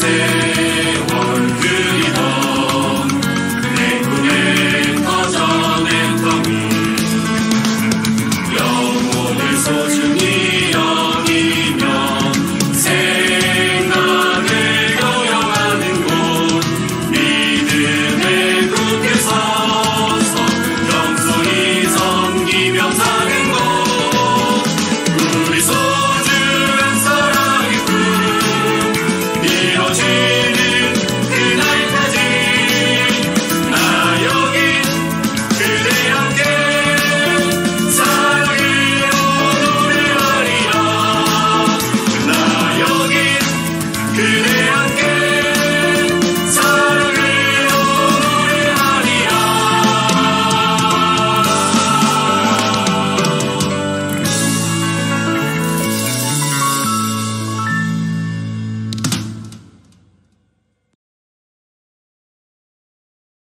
See.